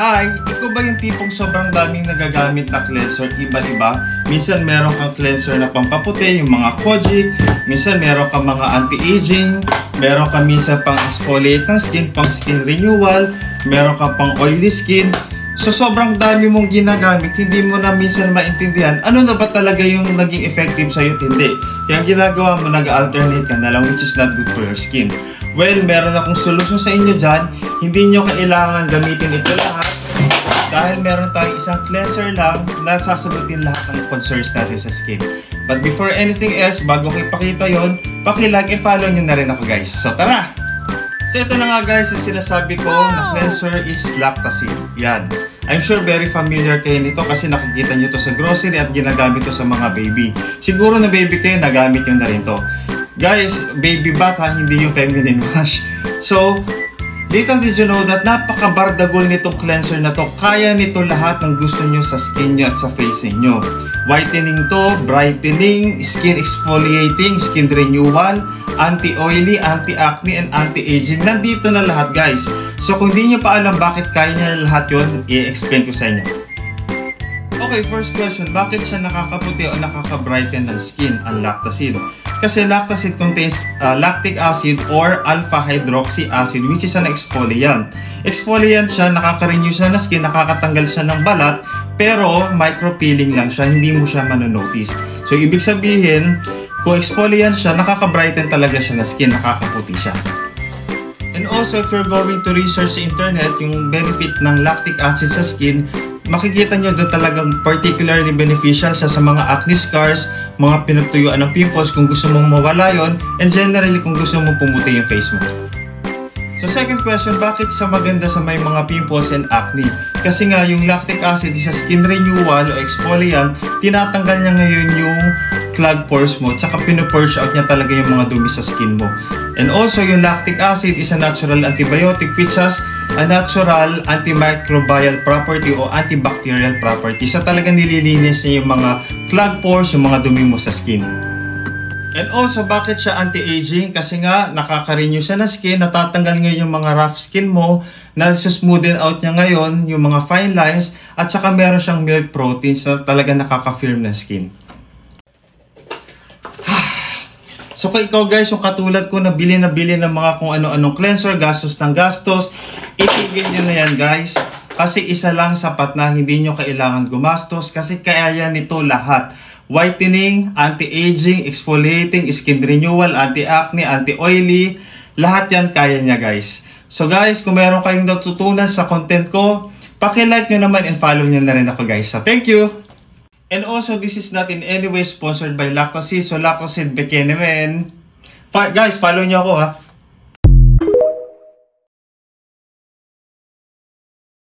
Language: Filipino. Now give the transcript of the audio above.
Hi! Ikaw ba yung tipong sobrang daming nagagamit na cleanser, iba-iba? Minsan meron kang cleanser na pampaputi, yung mga Kojic. Minsan meron kang mga anti-aging. Meron kang minsan pang exfoliate ng skin, pang skin renewal. Meron kang pang oily skin. So sobrang dami mong ginagamit, hindi mo na minsan maintindihan ano na ba talaga yung naging effective sa'yo at hindi. Kaya ang ginagawa mo, nag-alternate ka na lang which is not good for your skin. Well, meron akong solusyon sa inyo dyan. Hindi nyo kailangan gamitin ito lahat meron tayong isang cleanser lang na sasagutin lahat ng concerns natin sa skin. But before anything else, bago ko ipakita yon, paki-like and follow nyo na rin ako guys. So tara! So ito na nga guys, yung sinasabi ko na cleanser is lactacid. Yan. I'm sure very familiar kayo nito kasi nakikita nyo to sa grocery at ginagamit to sa mga baby. Siguro na baby kayo, nagamit nyo na rin to. Guys, baby bath ha, hindi yung feminine wash. So, Little did you know that napakabardagol nitong cleanser na to. Kaya nito lahat ng gusto nyo sa skin nyo at sa face nyo. Whitening to, brightening, skin exfoliating, skin renewal, anti-oily, anti-acne, and anti-aging. Nandito na lahat guys. So kung di nyo pa alam bakit kaya niya lahat yun, i-explain ko sa inyo. Okay, first question, bakit siya nakakaputi o nakaka-brighten ng skin ang lactacid? Kasi lactacid contains uh, lactic acid or alpha-hydroxy acid which is an exfoliant. Exfoliant siya, nakaka-renew siya ng skin, nakakatanggal siya ng balat, pero micro-peeling lang siya, hindi mo siya manonotice. So, ibig sabihin, kung exfoliant siya, nakaka-brighten talaga siya ng skin, nakakaputi siya. And also, if you're going to research sa internet, yung benefit ng lactic acid sa skin, makikita nyo doon talagang particularly beneficial siya sa mga acne scars, mga pinagtuyuan ng pimples kung gusto mong mawala yon and generally kung gusto mong pumuti yung face mo. So second question, bakit sa maganda sa may mga pimples and acne? Kasi nga yung lactic acid is a skin renewal o exfoliant, tinatanggal niya ngayon yung clog pores mo, tsaka pinupurge out niya talaga yung mga dumi sa skin mo. And also, yung lactic acid is a natural antibiotic which has a natural antimicrobial property o antibacterial property. So talagang nililinis niya yung mga clog pores, yung mga dumi mo sa skin. And also, bakit siya anti-aging? Kasi nga, nakaka-renew siya ng skin, natatanggal ngayon yung mga rough skin mo, na-smoothen out niya ngayon yung mga fine lines, at saka meron siyang milk proteins na talaga nakaka-firm ng skin. So kung ikaw guys, yung katulad ko na bili na bili ng mga kung ano-anong cleanser, gastos ng gastos, itigil nyo na yan guys. Kasi isa lang sapat na hindi nyo kailangan gumastos kasi kaya nito lahat. Whitening, anti-aging, exfoliating, skin renewal, anti-acne, anti-oily, lahat yan kaya niya guys. So guys, kung meron kayong natutunan sa content ko, paki-like nyo naman and follow nyo na rin ako guys. So thank you! And also, this is not in any way sponsored by Lactacid. So, Lactacid Bekenemen. Pa guys, follow nyo ako ha.